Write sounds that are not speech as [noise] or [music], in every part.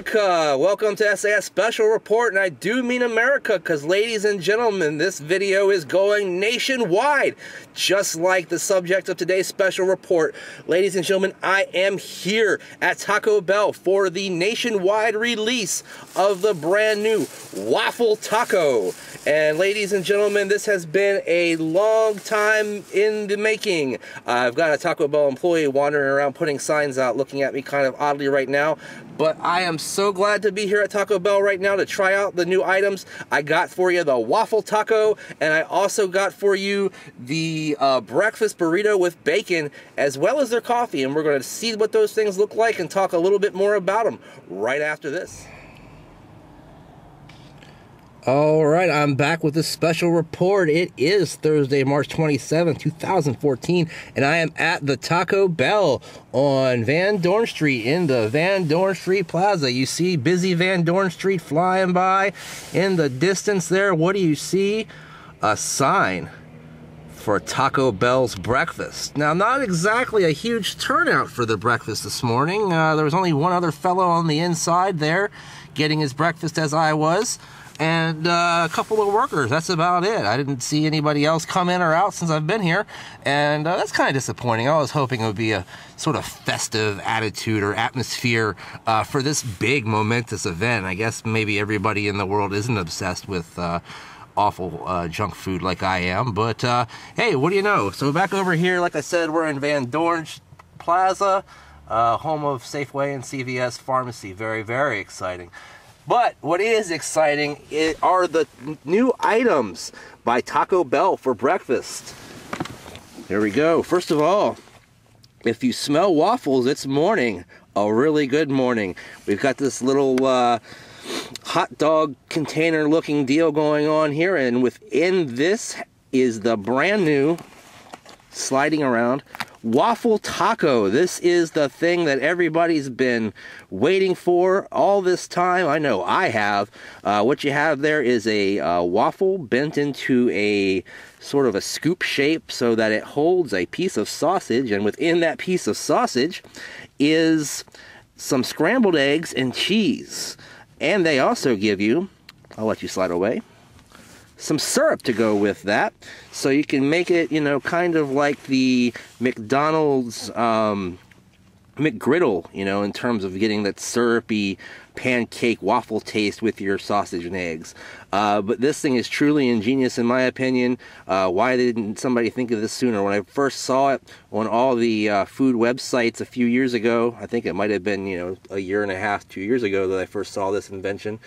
America! Welcome to SAS Special Report, and I do mean America, because ladies and gentlemen, this video is going nationwide, just like the subject of today's special report. Ladies and gentlemen, I am here at Taco Bell for the nationwide release of the brand new Waffle Taco. And ladies and gentlemen, this has been a long time in the making. I've got a Taco Bell employee wandering around putting signs out, looking at me kind of oddly right now, but I am so glad to be here at Taco Bell right now to try out the new items. I got for you the waffle taco, and I also got for you the uh, breakfast burrito with bacon, as well as their coffee. And we're going to see what those things look like and talk a little bit more about them right after this. All right, I'm back with a special report. It is Thursday, March 27, 2014, and I am at the Taco Bell on Van Dorn Street in the Van Dorn Street Plaza. You see busy Van Dorn Street flying by in the distance there. What do you see? A sign for Taco Bell's breakfast. Now, not exactly a huge turnout for the breakfast this morning. Uh, there was only one other fellow on the inside there getting his breakfast as I was and uh, a couple of workers. That's about it. I didn't see anybody else come in or out since I've been here, and uh, that's kind of disappointing. I was hoping it would be a sort of festive attitude or atmosphere uh, for this big, momentous event. I guess maybe everybody in the world isn't obsessed with uh, awful uh, junk food like I am. But uh, hey, what do you know? So back over here, like I said, we're in Van Dorn Plaza, home of Safeway and CVS Pharmacy. Very, very exciting. But what is exciting are the new items by Taco Bell for breakfast. Here we go. First of all, if you smell waffles, it's morning. A really good morning. We've got this little uh, hot dog container looking deal going on here, and within this is the brand new sliding around waffle taco. This is the thing that everybody's been waiting for all this time. I know I have. Uh, what you have there is a uh, waffle bent into a sort of a scoop shape so that it holds a piece of sausage, and within that piece of sausage is some scrambled eggs and cheese. And they also give you, I'll let you slide away some syrup to go with that. So you can make it, you know, kind of like the McDonald's um, McGriddle, you know, in terms of getting that syrupy pancake waffle taste with your sausage and eggs. Uh, but this thing is truly ingenious in my opinion. Uh, why didn't somebody think of this sooner? When I first saw it on all the uh, food websites a few years ago, I think it might have been, you know, a year and a half, two years ago that I first saw this invention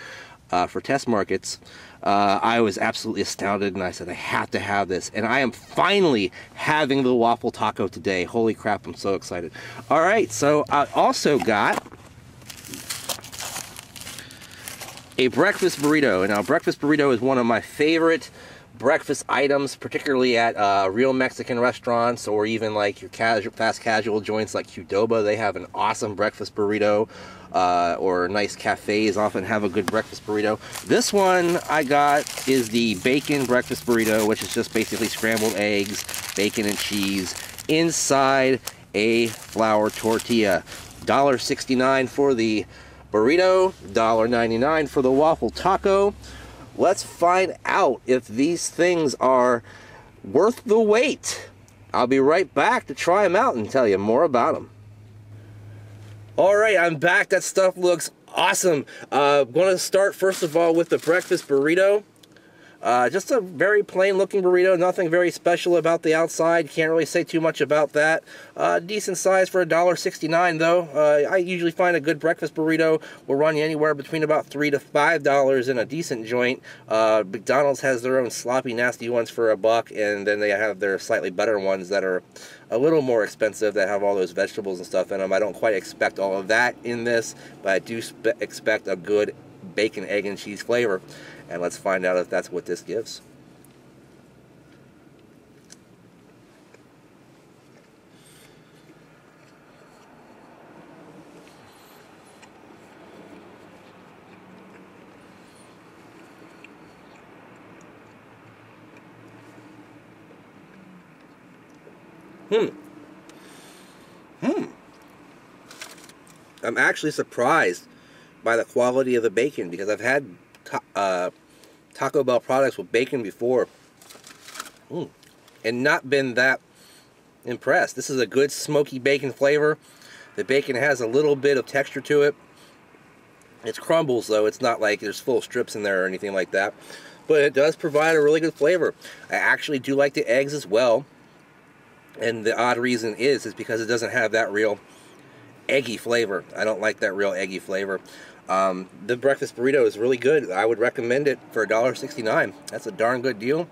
uh, for test markets, uh, I was absolutely astounded and I said, I have to have this. And I am finally having the waffle taco today. Holy crap, I'm so excited. All right, so I also got a breakfast burrito. Now, breakfast burrito is one of my favorite breakfast items, particularly at uh, real Mexican restaurants or even like your casual, fast casual joints like Qdoba. They have an awesome breakfast burrito. Uh, or nice cafes often have a good breakfast burrito. This one I got is the bacon breakfast burrito, which is just basically scrambled eggs, bacon and cheese inside a flour tortilla. $1.69 for the burrito, $1.99 for the waffle taco. Let's find out if these things are worth the wait. I'll be right back to try them out and tell you more about them. All right, I'm back. That stuff looks awesome. I'm uh, going to start first of all with the breakfast burrito. Uh, just a very plain looking burrito, nothing very special about the outside. Can't really say too much about that. Uh, decent size for $1.69 though. Uh, I usually find a good breakfast burrito will run you anywhere between about 3 to $5 in a decent joint. Uh, McDonald's has their own sloppy, nasty ones for a buck, and then they have their slightly better ones that are a little more expensive that have all those vegetables and stuff in them. I don't quite expect all of that in this, but I do expect a good bacon, egg, and cheese flavor. And let's find out if that's what this gives. Hmm. Hmm. I'm actually surprised by the quality of the bacon because I've had Taco Bell products with bacon before mm, and not been that impressed. This is a good smoky bacon flavor. The bacon has a little bit of texture to it. It's crumbles though. It's not like there's full strips in there or anything like that. But it does provide a really good flavor. I actually do like the eggs as well. And the odd reason is is because it doesn't have that real eggy flavor. I don't like that real eggy flavor. Um, the breakfast burrito is really good. I would recommend it for $1.69. That's a darn good deal.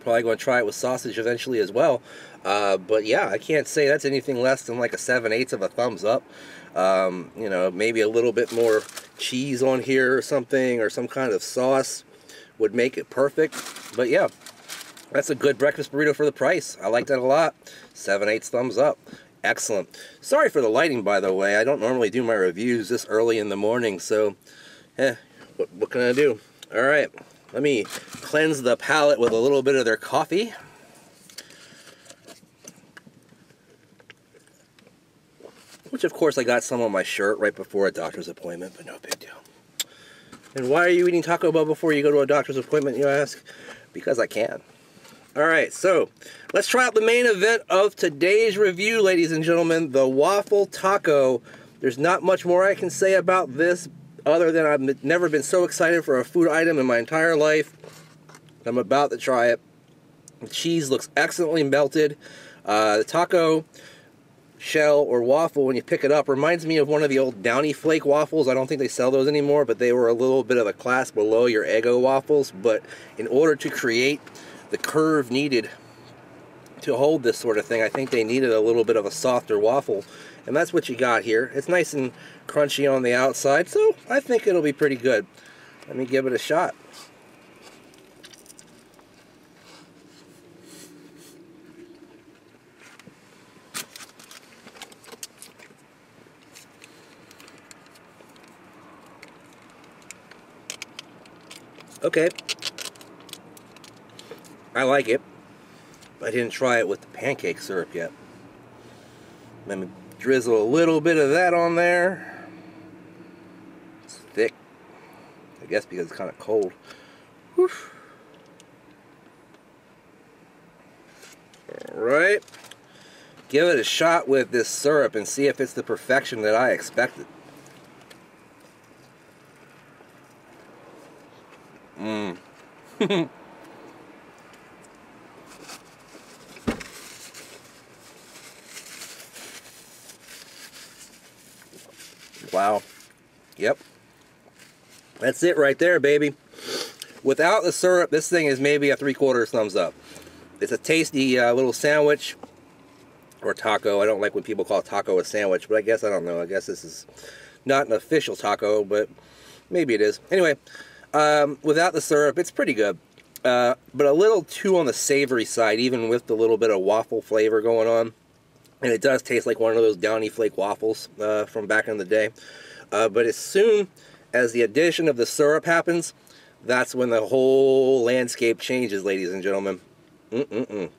Probably going to try it with sausage eventually as well. Uh, but yeah, I can't say that's anything less than like a 7 eighths of a thumbs up. Um, you know, maybe a little bit more cheese on here or something, or some kind of sauce would make it perfect. But yeah, that's a good breakfast burrito for the price. I like that a lot. 7 eighths thumbs up. Excellent. Sorry for the lighting, by the way. I don't normally do my reviews this early in the morning, so, eh, what, what can I do? All right, let me cleanse the palate with a little bit of their coffee. Which, of course, I got some on my shirt right before a doctor's appointment, but no big deal. And why are you eating Taco Bell before you go to a doctor's appointment, you ask? Because I can. Alright, so let's try out the main event of today's review, ladies and gentlemen, the Waffle Taco. There's not much more I can say about this other than I've never been so excited for a food item in my entire life. I'm about to try it. The cheese looks excellently melted. Uh, the taco shell or waffle when you pick it up reminds me of one of the old Downy Flake waffles. I don't think they sell those anymore, but they were a little bit of a class below your Eggo waffles. But in order to create the curve needed to hold this sort of thing, I think they needed a little bit of a softer waffle. And that's what you got here. It's nice and crunchy on the outside, so I think it'll be pretty good. Let me give it a shot. Okay. I like it. I didn't try it with the pancake syrup yet. Let me drizzle a little bit of that on there. It's thick. I guess because it's kind of cold. Alright. Give it a shot with this syrup and see if it's the perfection that I expected. Mmm. [laughs] wow. Yep. That's it right there, baby. Without the syrup, this thing is maybe a three quarters thumbs up. It's a tasty uh, little sandwich or taco. I don't like when people call taco a sandwich, but I guess I don't know. I guess this is not an official taco, but maybe it is. Anyway, um, without the syrup, it's pretty good. Uh, but a little too on the savory side, even with the little bit of waffle flavor going on. And it does taste like one of those Downy Flake waffles uh, from back in the day. Uh, but as soon as the addition of the syrup happens, that's when the whole landscape changes, ladies and gentlemen. Mm -mm -mm.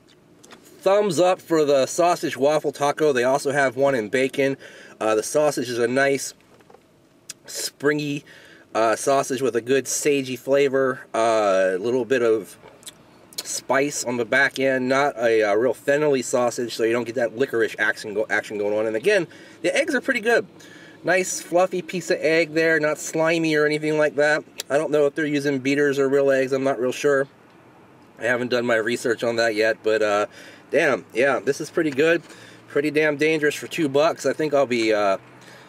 Thumbs up for the sausage waffle taco. They also have one in bacon. Uh, the sausage is a nice, springy, uh, sausage with a good sagey flavor, uh, a little bit of spice on the back end, not a, a, real fennelly sausage, so you don't get that licorice action, go action going on. And again, the eggs are pretty good. Nice fluffy piece of egg there, not slimy or anything like that. I don't know if they're using beaters or real eggs, I'm not real sure. I haven't done my research on that yet, but uh, damn, yeah, this is pretty good. Pretty damn dangerous for two bucks. I think I'll be uh,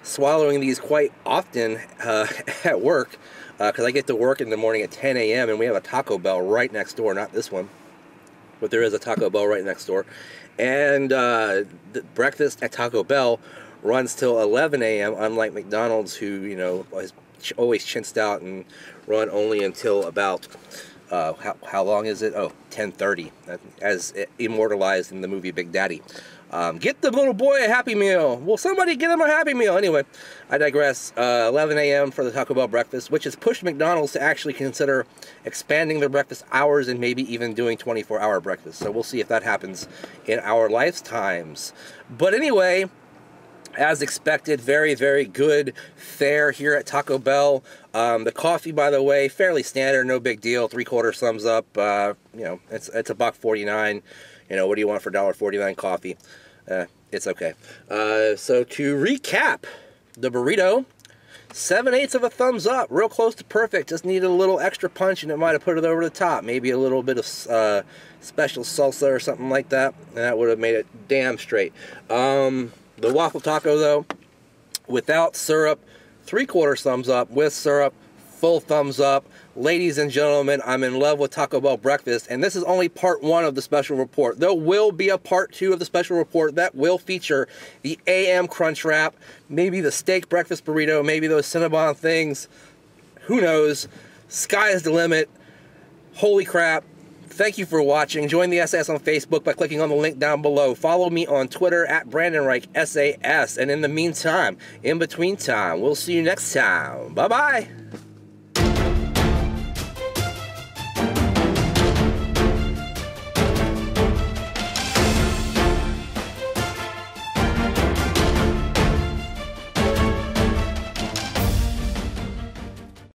swallowing these quite often uh, [laughs] at work because uh, I get to work in the morning at 10 a.m. and we have a Taco Bell right next door, not this one, but there is a Taco Bell right next door. And uh, the breakfast at Taco Bell runs till 11 a.m. Unlike McDonald's, who you know is always chinced out and run only until about uh, how, how long is it? Oh, 10:30, as immortalized in the movie Big Daddy. Um, get the little boy a Happy Meal. Will somebody get him a Happy Meal? Anyway, I digress. Uh, 11 a.m. for the Taco Bell breakfast, which has pushed McDonald's to actually consider expanding their breakfast hours and maybe even doing 24-hour breakfast. So we'll see if that happens in our lifetimes. But anyway, as expected, very, very good fare here at Taco Bell. Um, the coffee, by the way, fairly standard, no big deal. Three quarter sums up. Uh, you know, it's it's a buck forty nine. You know, what do you want for dollar forty nine coffee? Uh, it's okay. Uh, so to recap, the burrito, seven eighths of a thumbs up, real close to perfect. Just needed a little extra punch, and it might have put it over the top. Maybe a little bit of uh, special salsa or something like that, and that would have made it damn straight. Um, the waffle taco, though, without syrup, three quarter thumbs up. With syrup, full thumbs up. Ladies and gentlemen, I'm in love with Taco Bell breakfast, and this is only part one of the special report. There will be a part two of the special report that will feature the AM Crunch Wrap, maybe the steak breakfast burrito, maybe those Cinnabon things. Who knows? Sky is the limit. Holy crap. Thank you for watching. Join the SAS on Facebook by clicking on the link down below. Follow me on Twitter at Brandon Ryche SAS. And in the meantime, in between time, we'll see you next time. Bye bye.